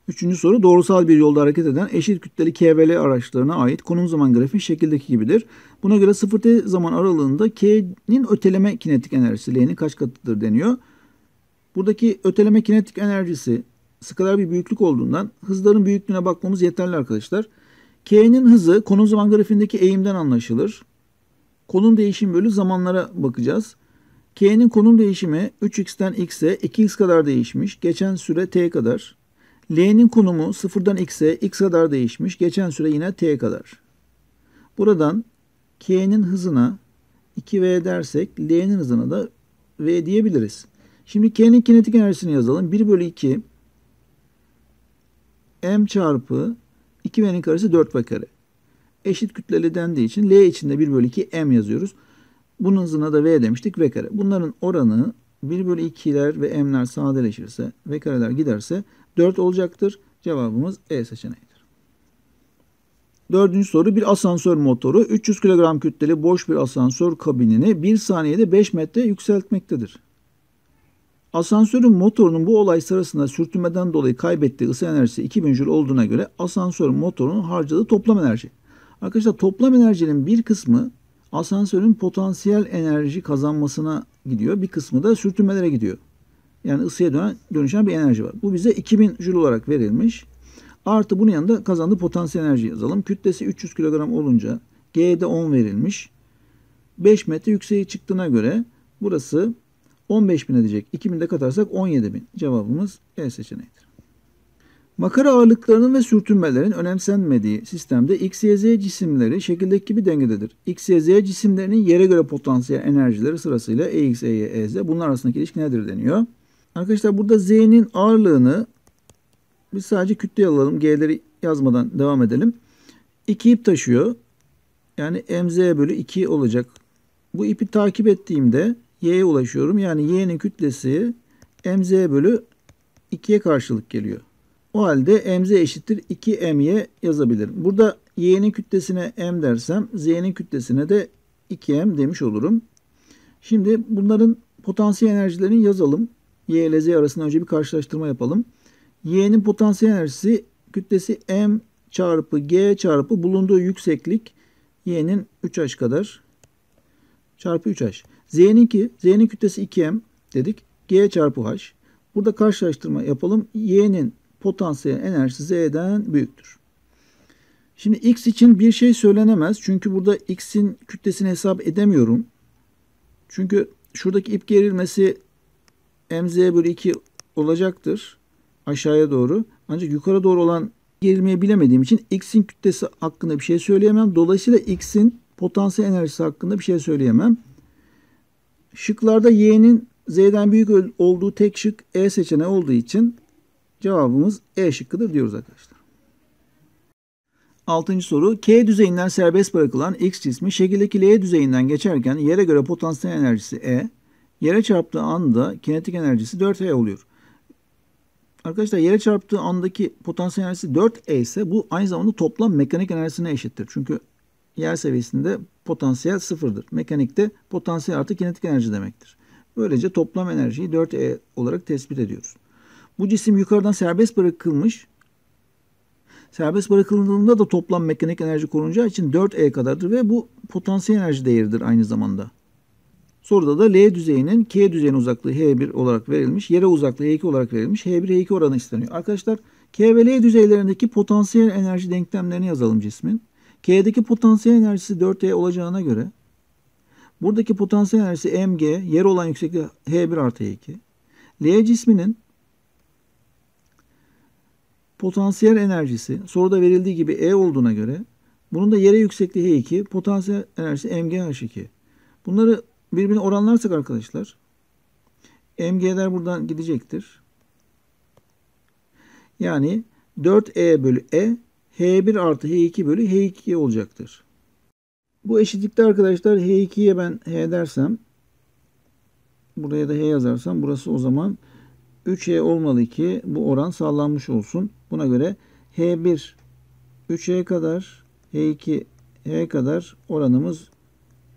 [SPEAKER 1] Üçüncü soru doğrusal bir yolda hareket eden eşit kütleli KVL araçlarına ait konum zaman grafiği şekildeki gibidir. Buna göre 0T zaman aralığında K'nin öteleme kinetik enerjisi L'nin kaç katıdır deniyor. Buradaki öteleme kinetik enerjisi skalar bir büyüklük olduğundan hızların büyüklüğüne bakmamız yeterli arkadaşlar. K'nin hızı konum zaman grafiğindeki eğimden anlaşılır. Konum değişim bölü zamanlara bakacağız. K'nin konum değişimi 3x'ten x'e 2x kadar değişmiş. Geçen süre t kadar. L'nin konumu sıfırdan x'e x kadar değişmiş. Geçen süre yine t kadar. Buradan K'nin hızına 2v dersek L'nin hızına da v diyebiliriz. Şimdi K'nin kinetik enerjisini yazalım. 1 bölü 2 m çarpı 2v'nin karesi 4v kare. Eşit kütleli dendiği için L içinde 1 bölü 2 m yazıyoruz. Bunun hızına da v demiştik v kare. Bunların oranı 1 bölü 2'ler ve m'ler sadeleşirse v kareler giderse 4 olacaktır. Cevabımız E seçeneğidir. Dördüncü soru bir asansör motoru 300 kilogram kütleli boş bir asansör kabinini 1 saniyede 5 metre yükseltmektedir. Asansörün motorunun bu olay sırasında sürtünmeden dolayı kaybettiği ısı enerjisi 2000 Joule olduğuna göre asansör motorunun harcadığı toplam enerji. Arkadaşlar toplam enerjinin bir kısmı asansörün potansiyel enerji kazanmasına gidiyor. Bir kısmı da sürtünmelere gidiyor. Yani ısıya dönen, dönüşen bir enerji var. Bu bize 2000 Joule olarak verilmiş. Artı bunun yanında kazandığı potansiyel enerji yazalım. Kütlesi 300 kilogram olunca G'de 10 verilmiş. 5 metre yükseğe çıktığına göre burası 15 bin edecek. 2000 de katarsak 17 bin. Cevabımız E seçeneğidir. Makara ağırlıklarının ve sürtünmelerin önemsenmediği sistemde X, Y, Z cisimleri şekildeki gibi dengededir. X, Y, Z cisimlerinin yere göre potansiyel enerjileri sırasıyla EX, EY, EZ bunlar arasındaki ilişki nedir deniyor. Arkadaşlar burada Z'nin ağırlığını biz sadece kütle alalım. G'leri yazmadan devam edelim. 2 ip taşıyor. Yani mz bölü 2 olacak. Bu ipi takip ettiğimde y'ye ulaşıyorum. Yani y'nin kütlesi mz bölü 2'ye karşılık geliyor. O halde mz eşittir 2my yazabilirim. Burada y'nin kütlesine m dersem z'nin kütlesine de 2m demiş olurum. Şimdi bunların potansiyel enerjilerini yazalım. y ile z arasında önce bir karşılaştırma yapalım. y'nin potansiyel enerjisi kütlesi m çarpı g çarpı bulunduğu yükseklik y'nin 3h kadar çarpı 3h. Z'ninki, Z'nin kütlesi 2m dedik. G çarpı H. Burada karşılaştırma yapalım. Y'nin potansiyel enerjisi Z'den büyüktür. Şimdi X için bir şey söylenemez. Çünkü burada X'in kütlesini hesap edemiyorum. Çünkü şuradaki ip gerilmesi mz bölü 2 olacaktır. Aşağıya doğru. Ancak yukarı doğru olan gerilmeyi bilemediğim için X'in kütlesi hakkında bir şey söyleyemem. Dolayısıyla X'in potansiyel enerjisi hakkında bir şey söyleyemem. Şıklarda Y'nin Z'den büyük olduğu tek şık E seçeneği olduğu için cevabımız E şıkkıdır diyoruz arkadaşlar. Altıncı soru. K düzeyinden serbest bırakılan X cismi şekildeki L düzeyinden geçerken yere göre potansiyel enerjisi E, yere çarptığı anda kinetik enerjisi 4E oluyor. Arkadaşlar yere çarptığı andaki potansiyel enerjisi 4E ise bu aynı zamanda toplam mekanik enerjisine eşittir. Çünkü yer seviyesinde potansiyel sıfırdır. Mekanikte potansiyel artı kinetik enerji demektir. Böylece toplam enerjiyi 4E olarak tespit ediyoruz. Bu cisim yukarıdan serbest bırakılmış. Serbest bırakıldığında da toplam mekanik enerji korunacağı için 4E kadardır ve bu potansiyel enerji değeridir aynı zamanda. Soruda da L düzeyinin K düzeyinin uzaklığı H1 olarak verilmiş. Yere uzaklığı H2 olarak verilmiş. H1 H2 oranı isteniyor. Arkadaşlar K ve L düzeylerindeki potansiyel enerji denklemlerini yazalım cismin. K'deki potansiyel enerjisi 4E olacağına göre buradaki potansiyel enerjisi mg, yer olan yüksekliği H1 artı H2. L cisminin potansiyel enerjisi soruda verildiği gibi E olduğuna göre bunun da yere yüksekliği H2, potansiyel enerjisi mg H2. Bunları birbirine oranlarsak arkadaşlar mg'ler buradan gidecektir. Yani 4e bölü e h1 artı h2 bölü h2 olacaktır. Bu eşitlikte arkadaşlar h2'ye ben h dersem buraya da h yazarsam burası o zaman 3e olmalı ki bu oran sağlanmış olsun. Buna göre h1 3e kadar h2 h kadar oranımız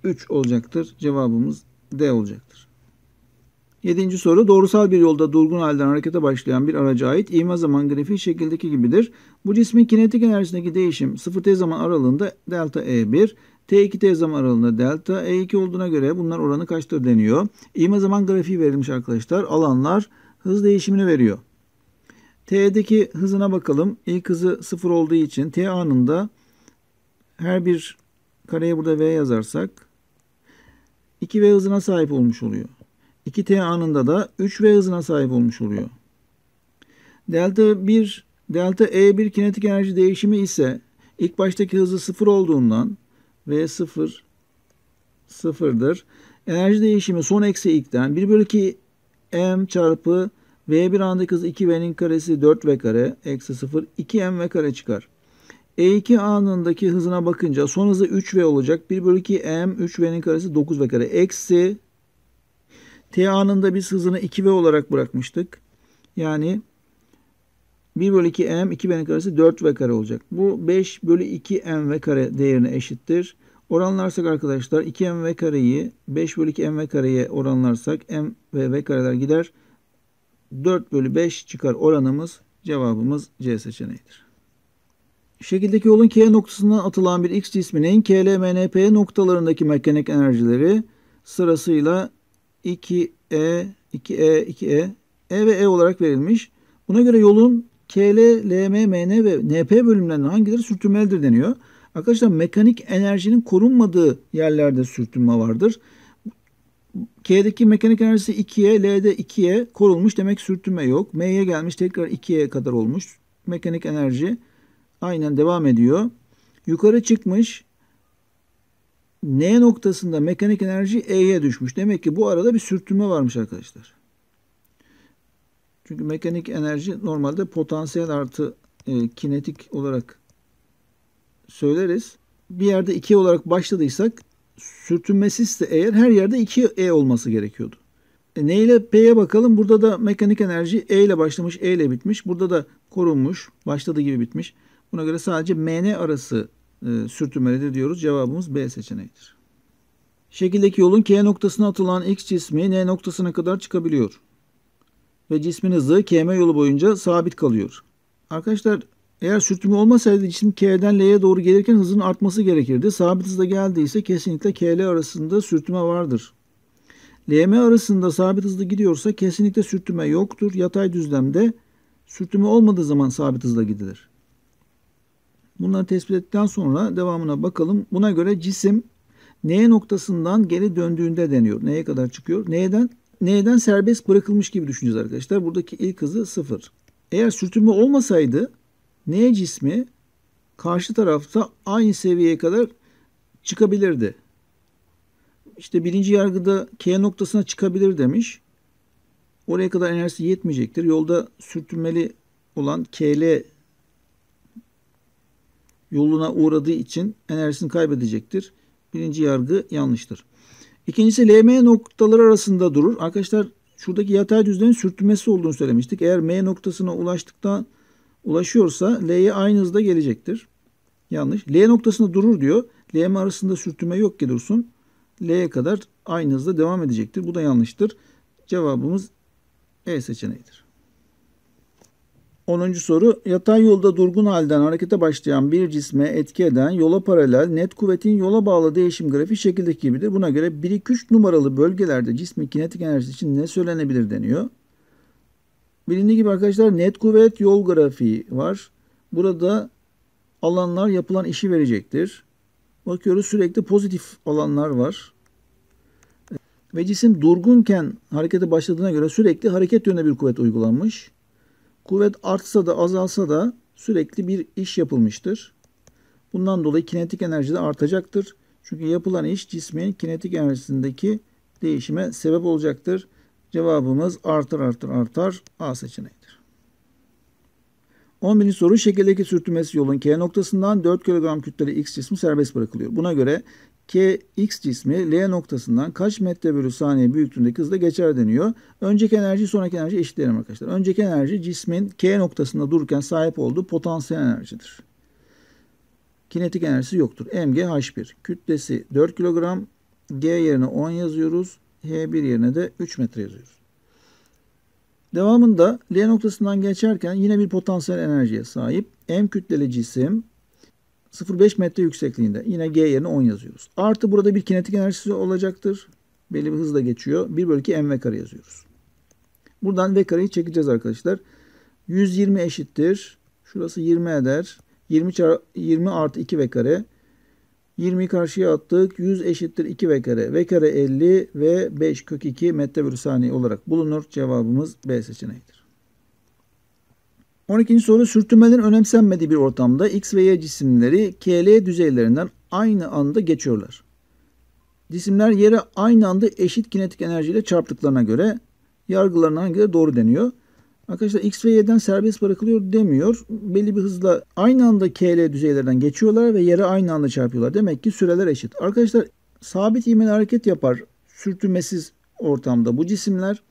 [SPEAKER 1] 3 olacaktır. Cevabımız D olacaktır. Yedinci soru doğrusal bir yolda durgun halden harekete başlayan bir araca ait ivme zaman grafiği şekildeki gibidir. Bu cismin kinetik enerjisindeki değişim 0 t zaman aralığında delta E1, T2 t zaman aralığında delta E2 olduğuna göre bunlar oranı kaçtır deniyor. İvme zaman grafiği verilmiş arkadaşlar. Alanlar hız değişimini veriyor. T'deki hızına bakalım. İlk hızı 0 olduğu için T anında her bir kareye burada V yazarsak 2V hızına sahip olmuş oluyor. 2T anında da 3V hızına sahip olmuş oluyor. Delta 1, delta E1 kinetik enerji değişimi ise ilk baştaki hızı 0 olduğundan V0 sıfırdır. Enerji değişimi son eksi ilkten 1 bölü 2 m çarpı V1 andaki hız 2V'nin karesi 4V kare eksi 0 2M kare çıkar. E2 anındaki hızına bakınca son hızı 3V olacak. 1 bölü 2 M 3V'nin karesi 9V kare. Eksi T anında biz hızını 2V olarak bırakmıştık. Yani 1 bölü 2 M 2V'nin karesi 4V kare olacak. Bu 5 bölü 2 MV kare değerine eşittir. Oranlarsak arkadaşlar 2 MV kareyi 5 bölü 2 MV kareye oranlarsak M ve V kareler gider. 4 bölü 5 çıkar oranımız. Cevabımız C seçeneğidir. Şekildeki yolun K noktasından atılan bir X cisminin K, L, M, N, P noktalarındaki mekanik enerjileri sırasıyla 2E, 2E, 2E, E ve E olarak verilmiş. Buna göre yolun K, L, L, M, M, N ve N, P bölümlerinden hangileri sürtünmelidir deniyor. Arkadaşlar mekanik enerjinin korunmadığı yerlerde sürtünme vardır. K'deki mekanik enerjisi 2'ye, L'de 2'ye korulmuş demek sürtünme yok. M'ye gelmiş tekrar 2'ye kadar olmuş. Mekanik enerji aynen devam ediyor. Yukarı çıkmış. N noktasında mekanik enerji E'ye düşmüş. Demek ki bu arada bir sürtünme varmış arkadaşlar. Çünkü mekanik enerji normalde potansiyel artı e, kinetik olarak söyleriz. Bir yerde 2 olarak başladıysak sürtünmesiz de eğer her yerde 2E olması gerekiyordu. E, ne ile P'ye bakalım. Burada da mekanik enerji E ile başlamış, E ile bitmiş. Burada da korunmuş, başladığı gibi bitmiş. Buna göre sadece MN arası e, sürtünmelidir diyoruz. Cevabımız B seçeneğidir. Şekildeki yolun K noktasına atılan X cismi N noktasına kadar çıkabiliyor. Ve cismin hızı KM yolu boyunca sabit kalıyor. Arkadaşlar eğer sürtünme olmasaydı cisim K'den L'ye doğru gelirken hızın artması gerekirdi. Sabit hızda geldiyse kesinlikle KL arasında sürtünme vardır. LM arasında sabit hızlı gidiyorsa kesinlikle sürtünme yoktur. Yatay düzlemde sürtünme olmadığı zaman sabit hızla gidilir. Bunları tespit ettikten sonra devamına bakalım. Buna göre cisim N noktasından geri döndüğünde deniyor. Neye kadar çıkıyor? N'den N'den serbest bırakılmış gibi düşüneceğiz arkadaşlar. Buradaki ilk hızı sıfır. Eğer sürtünme olmasaydı N cismi karşı tarafta aynı seviyeye kadar çıkabilirdi. İşte birinci yargıda K noktasına çıkabilir demiş. Oraya kadar enerjisi yetmeyecektir. Yolda sürtünmeli olan KL yoluna uğradığı için enerjisini kaybedecektir. Birinci yargı yanlıştır. İkincisi LM noktaları arasında durur. Arkadaşlar şuradaki yatay düzlemin sürtünmesi olduğunu söylemiştik. Eğer M noktasına ulaştıktan ulaşıyorsa L'ye aynı hızda gelecektir. Yanlış. L noktasında durur diyor. LM arasında sürtünme yok ki dursun. L'ye kadar aynı hızda devam edecektir. Bu da yanlıştır. Cevabımız E seçeneğidir. 10. soru yatay yolda durgun halden harekete başlayan bir cisme etki eden yola paralel net kuvvetin yola bağlı değişim grafiği şekildeki gibidir. Buna göre 1-2-3 numaralı bölgelerde cismin kinetik enerjisi için ne söylenebilir deniyor. Bilindiği gibi arkadaşlar net kuvvet yol grafiği var. Burada alanlar yapılan işi verecektir. Bakıyoruz sürekli pozitif alanlar var. Ve cisim durgunken harekete başladığına göre sürekli hareket yönünde bir kuvvet uygulanmış. Kuvvet artsa da azalsa da sürekli bir iş yapılmıştır. Bundan dolayı kinetik enerji de artacaktır. Çünkü yapılan iş cismin kinetik enerjisindeki değişime sebep olacaktır. Cevabımız artır artır artar A seçeneğidir. 11. soru şekildeki sürtünmesi yolun K noktasından 4 kg kütleli X cismi serbest bırakılıyor. Buna göre K X cismi L noktasından kaç metre bölü saniye büyüklüğündeki hızla geçer deniyor. Önceki enerji sonraki enerji eşitleyelim arkadaşlar. Önceki enerji cismin K noktasında dururken sahip olduğu potansiyel enerjidir. Kinetik enerjisi yoktur. mg h1. Kütlesi 4 kilogram. G yerine 10 yazıyoruz. H1 yerine de 3 metre yazıyoruz. Devamında L noktasından geçerken yine bir potansiyel enerjiye sahip. M kütleli cisim 0,5 metre yüksekliğinde. Yine G yerine 10 yazıyoruz. Artı burada bir kinetik enerjisi olacaktır. Belli bir hızla geçiyor. 1 bölü 2 m v kare yazıyoruz. Buradan v kareyi çekeceğiz arkadaşlar. 120 eşittir. Şurası 20 eder. 20, 20 artı 2 v kare. 20'yi karşıya attık. 100 eşittir 2 v kare. V kare 50 ve 5 kök 2 metre bölü saniye olarak bulunur. Cevabımız B seçeneğidir. 12. soru sürtünmelerin önemsenmediği bir ortamda X ve Y cisimleri KL düzeylerinden aynı anda geçiyorlar. Cisimler yere aynı anda eşit kinetik enerjiyle çarptıklarına göre yargılarına hangileri doğru deniyor. Arkadaşlar X ve Y'den serbest bırakılıyor demiyor. Belli bir hızla aynı anda KL düzeylerden geçiyorlar ve yere aynı anda çarpıyorlar. Demek ki süreler eşit. Arkadaşlar sabit ivmeli hareket yapar sürtünmesiz ortamda bu cisimler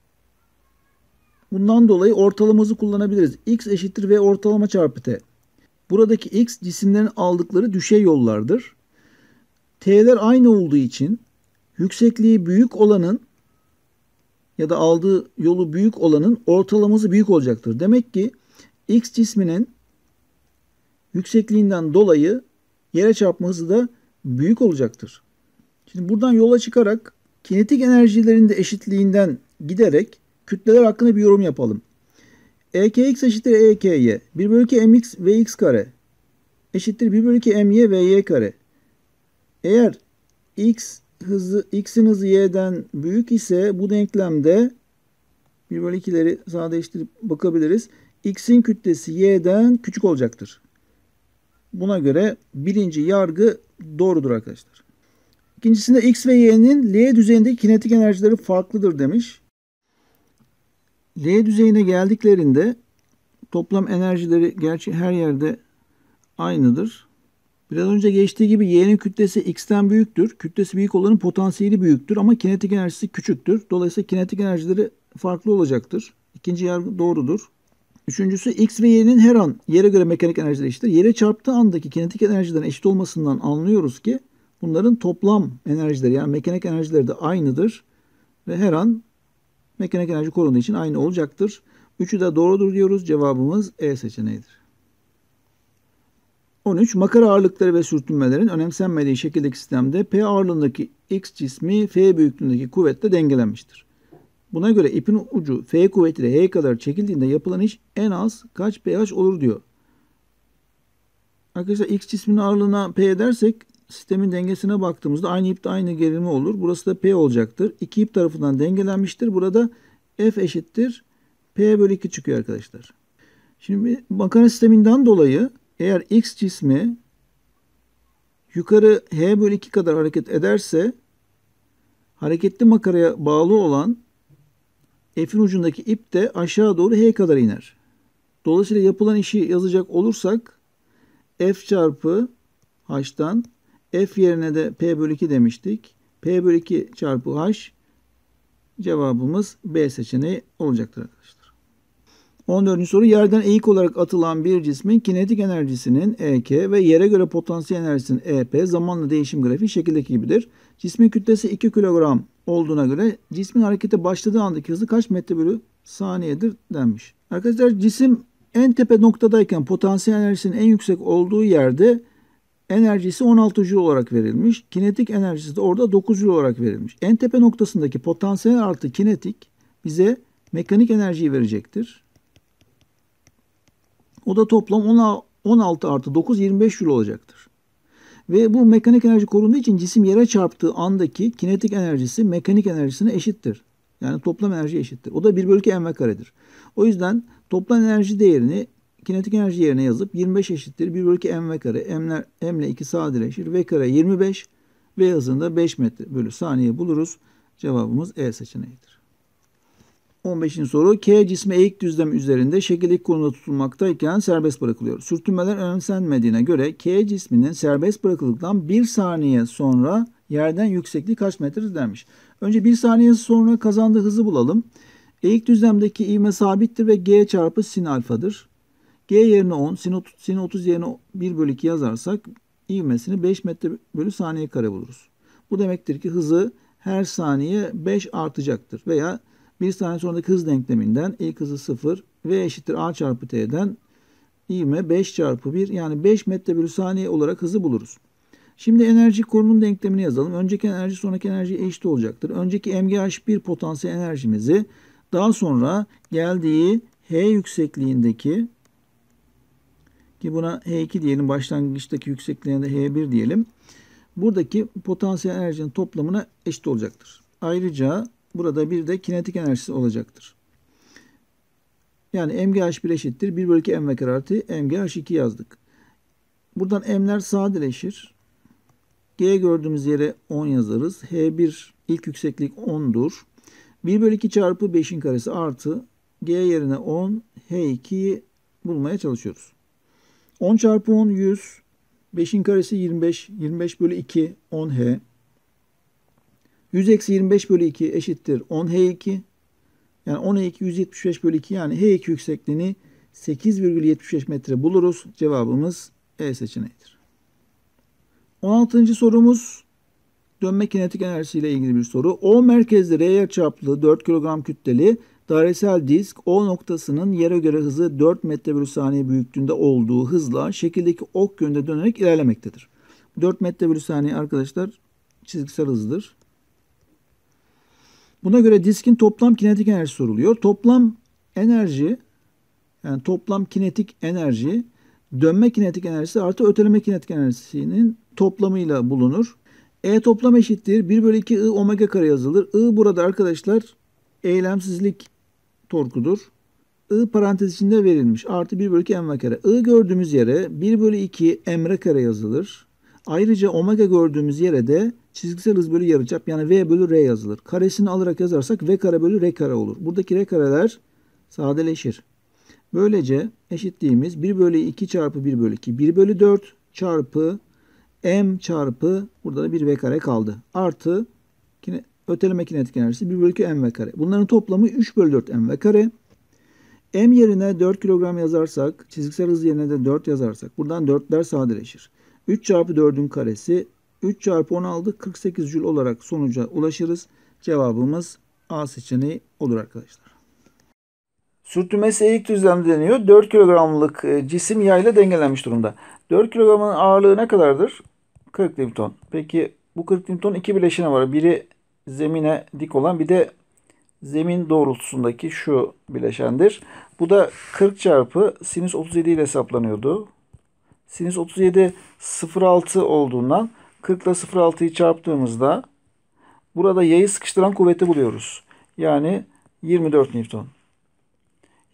[SPEAKER 1] Bundan dolayı ortalaması kullanabiliriz. X eşittir V ortalama çarpı T. Buradaki X cisimlerin aldıkları düşey yollardır. T'ler aynı olduğu için yüksekliği büyük olanın ya da aldığı yolu büyük olanın ortalaması büyük olacaktır. Demek ki X cisminin yüksekliğinden dolayı yere çarpma hızı da büyük olacaktır. Şimdi buradan yola çıkarak kinetik enerjilerin de eşitliğinden giderek kütleler hakkında bir yorum yapalım. EKX eşittir EKY. 1 bölü 2 mx ve x kare eşittir 1 bölü 2 my ve y kare. Eğer x hızı x'in hızı y'den büyük ise bu denklemde 1 bölü 2'leri sadeleştirip bakabiliriz. x'in kütlesi y'den küçük olacaktır. Buna göre birinci yargı doğrudur arkadaşlar. İkincisinde x ve y'nin L düzeyindeki kinetik enerjileri farklıdır demiş. L düzeyine geldiklerinde toplam enerjileri gerçi her yerde aynıdır. Biraz önce geçtiği gibi Y'nin kütlesi X'ten büyüktür. Kütlesi büyük olanın potansiyeli büyüktür ama kinetik enerjisi küçüktür. Dolayısıyla kinetik enerjileri farklı olacaktır. İkinci yargı doğrudur. Üçüncüsü X ve Y'nin her an yere göre mekanik enerjileri eşittir. Yere çarptığı andaki kinetik enerjilerin eşit olmasından anlıyoruz ki bunların toplam enerjileri yani mekanik enerjileri de aynıdır. Ve her an Mekanik enerji korunduğu için aynı olacaktır. Üçü de doğrudur diyoruz. Cevabımız E seçeneğidir. 13. Makara ağırlıkları ve sürtünmelerin önemsenmediği şekildeki sistemde P ağırlığındaki X cismi F büyüklüğündeki kuvvetle dengelenmiştir. Buna göre ipin ucu F kuvvetiyle H kadar çekildiğinde yapılan iş en az kaç pH olur diyor. Arkadaşlar X cisminin ağırlığına P dersek sistemin dengesine baktığımızda aynı ipte aynı gerilme olur. Burası da P olacaktır. İki ip tarafından dengelenmiştir. Burada F eşittir. P bölü 2 çıkıyor arkadaşlar. Şimdi makara sisteminden dolayı eğer X cismi yukarı H bölü 2 kadar hareket ederse hareketli makaraya bağlı olan F'in ucundaki ip de aşağı doğru H kadar iner. Dolayısıyla yapılan işi yazacak olursak F çarpı H'tan F yerine de P bölü 2 demiştik. P bölü 2 çarpı H cevabımız B seçeneği olacaktır arkadaşlar. 14. soru yerden eğik olarak atılan bir cismin kinetik enerjisinin EK ve yere göre potansiyel enerjisinin EP zamanla değişim grafiği şekildeki gibidir. Cismin kütlesi 2 kilogram olduğuna göre cismin harekete başladığı andaki hızı kaç metre bölü saniyedir denmiş. Arkadaşlar cisim en tepe noktadayken potansiyel enerjisinin en yüksek olduğu yerde enerjisi 16 Joule olarak verilmiş. Kinetik enerjisi de orada 9 Joule olarak verilmiş. En tepe noktasındaki potansiyel artı kinetik bize mekanik enerjiyi verecektir. O da toplam 16 artı 9 25 Joule olacaktır. Ve bu mekanik enerji korunduğu için cisim yere çarptığı andaki kinetik enerjisi mekanik enerjisine eşittir. Yani toplam enerji eşittir. O da 1 bölü 2 mv karedir. O yüzden toplam enerji değerini kinetik enerji yerine yazıp 25 eşittir 1 bölü 2 mv kare. M'ler, M ile 2 sadeleşir. V kare 25. V hızında 5 metre bölü saniye buluruz. Cevabımız E seçeneğidir. 15. soru K cismi eğik düzlem üzerinde şekillik konumda tutulmaktayken serbest bırakılıyor. Sürtünmeler önemsenmediğine göre K cisminin serbest bırakıldıktan 1 saniye sonra yerden yüksekliği kaç metredir denmiş. Önce 1 saniye sonra kazandığı hızı bulalım. Eğik düzlemdeki ivme sabittir ve G çarpı sin alfadır. G yerine 10, sin 30, sin 30 yerine 1 bölü 2 yazarsak ivmesini 5 metre bölü saniye kare buluruz. Bu demektir ki hızı her saniye 5 artacaktır. Veya 1 saniye sonraki hız denkleminden ilk hızı 0 v eşittir a çarpı t'den ivme 5 çarpı 1 yani 5 metre bölü saniye olarak hızı buluruz. Şimdi enerji korunum denklemini yazalım. Önceki enerji sonraki enerji eşit olacaktır. Önceki MGH1 potansiyel enerjimizi daha sonra geldiği H yüksekliğindeki ki buna H2 diyelim başlangıçtaki yüksekliğinde H1 diyelim. Buradaki potansiyel enerjinin toplamına eşit olacaktır. Ayrıca burada bir de kinetik enerjisi olacaktır. Yani MGH1 eşittir 1 bölü 2 mv kare artı MGH2 yazdık. Buradan m'ler sadeleşir. G gördüğümüz yere 10 yazarız. H1 ilk yükseklik 10'dur. 1 bölü 2 çarpı 5'in karesi artı G yerine 10 H2'yi bulmaya çalışıyoruz. 10 çarpı 10 100. 5'in karesi 25. 25 bölü 2 10H. 100 eksi 25 bölü 2 eşittir 10H2. Yani 10H2 175 bölü 2 yani H2 yüksekliğini 8,75 metre buluruz. Cevabımız E seçeneğidir. 16. sorumuz dönme kinetik enerjisiyle ilgili bir soru. O merkezli R yarıçaplı 4 kilogram kütleli dairesel disk O noktasının yere göre hızı 4 metre bölü saniye büyüklüğünde olduğu hızla şekildeki ok yönünde dönerek ilerlemektedir. 4 metre bölü saniye arkadaşlar çizgisel hızdır. Buna göre diskin toplam kinetik enerjisi soruluyor. Toplam enerji yani toplam kinetik enerji dönme kinetik enerjisi artı öteleme kinetik enerjisinin toplamıyla bulunur. E toplam eşittir 1 bölü 2 I omega kare yazılır. I burada arkadaşlar eylemsizlik torkudur. I parantez içinde verilmiş. Artı 1 bölü 2 m kare. I gördüğümüz yere 1 bölü 2 m kare yazılır. Ayrıca omega gördüğümüz yere de çizgisel hız bölü yarıçap yani v bölü r yazılır. Karesini alarak yazarsak v kare bölü r kare olur. Buradaki r kareler sadeleşir. Böylece eşitliğimiz 1 bölü 2 çarpı 1 bölü 2. 1 bölü 4 çarpı m çarpı burada da 1 v kare kaldı. Artı yine öteleme kinetik enerjisi 1 bölü 2 mv kare. Bunların toplamı 3 bölü 4 mv kare. M yerine 4 kilogram yazarsak, çizgisel hız yerine de 4 yazarsak buradan 4'ler sadeleşir. 3 çarpı 4'ün karesi 3 çarpı 16 48 jül olarak sonuca ulaşırız. Cevabımız A seçeneği olur arkadaşlar. Sürtünmesi eğik düzlemde deniyor. 4 kilogramlık cisim yayla dengelenmiş durumda. 4 kilogramın ağırlığı ne kadardır? 40 Newton. Peki bu 40 Newton iki bileşeni var. Biri zemine dik olan bir de zemin doğrultusundaki şu bileşendir. Bu da 40 çarpı sinüs 37 ile hesaplanıyordu. Sinüs 37 0.6 olduğundan 40 ile 0.6'yı çarptığımızda burada yayı sıkıştıran kuvveti buluyoruz. Yani 24 Newton.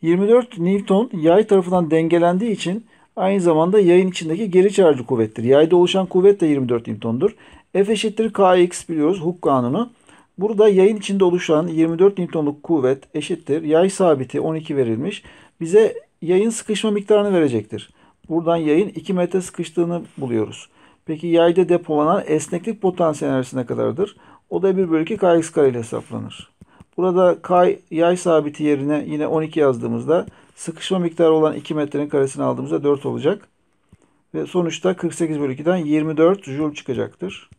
[SPEAKER 1] 24 Newton yay tarafından dengelendiği için aynı zamanda yayın içindeki geri çarjı kuvvettir. Yayda oluşan kuvvet de 24 Newton'dur. F eşittir Kx biliyoruz Hooke kanunu. Burada yayın içinde oluşan 24 Newton'luk kuvvet eşittir. Yay sabiti 12 verilmiş. Bize yayın sıkışma miktarını verecektir. Buradan yayın 2 metre sıkıştığını buluyoruz. Peki yayda depolanan esneklik potansiyel enerjisi ne kadardır? O da 1 bölü 2 kx kare ile hesaplanır. Burada k yay sabiti yerine yine 12 yazdığımızda sıkışma miktarı olan 2 metrenin karesini aldığımızda 4 olacak. Ve sonuçta 48 bölü 2'den 24 joule çıkacaktır.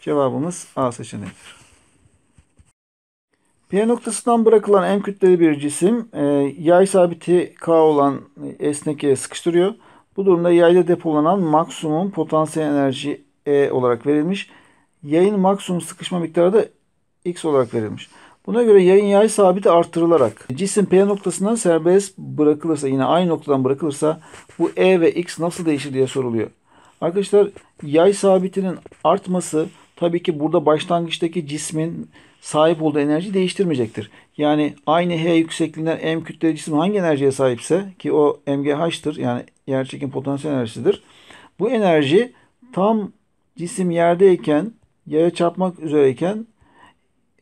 [SPEAKER 1] Cevabımız A seçeneğidir. P noktasından bırakılan en kütleli bir cisim e, yay sabiti K olan esnekliğe sıkıştırıyor. Bu durumda yayda depolanan maksimum potansiyel enerji E olarak verilmiş. Yayın maksimum sıkışma miktarı da X olarak verilmiş. Buna göre yayın yay sabiti arttırılarak cisim P noktasından serbest bırakılırsa yine aynı noktadan bırakılırsa bu E ve X nasıl değişir diye soruluyor. Arkadaşlar yay sabitinin artması tabii ki burada başlangıçtaki cismin sahip olduğu enerji değiştirmeyecektir. Yani aynı H yüksekliğinden M kütleli cisim hangi enerjiye sahipse ki o MGH'tır yani yerçekim potansiyel enerjisidir. Bu enerji tam cisim yerdeyken yaya çarpmak üzereyken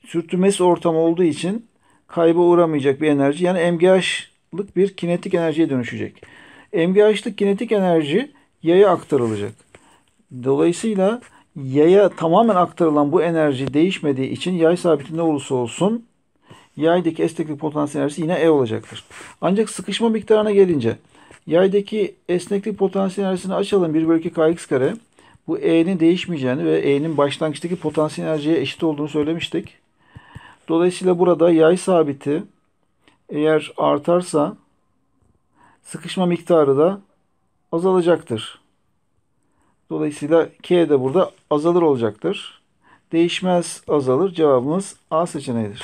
[SPEAKER 1] sürtünmesi ortam olduğu için kayba uğramayacak bir enerji. Yani MGH'lık bir kinetik enerjiye dönüşecek. MGH'lık kinetik enerji yaya aktarılacak. Dolayısıyla yaya tamamen aktarılan bu enerji değişmediği için yay sabiti ne olursa olsun yaydaki esneklik potansiyel enerjisi yine E olacaktır. Ancak sıkışma miktarına gelince yaydaki esneklik potansiyel enerjisini açalım 1 bölü 2 kx kare. Bu E'nin değişmeyeceğini ve E'nin başlangıçtaki potansiyel enerjiye eşit olduğunu söylemiştik. Dolayısıyla burada yay sabiti eğer artarsa sıkışma miktarı da azalacaktır. Dolayısıyla K de burada azalır olacaktır. Değişmez azalır. Cevabımız A seçeneğidir.